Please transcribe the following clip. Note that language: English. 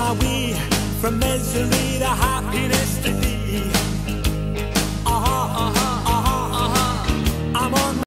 my way from misery to high.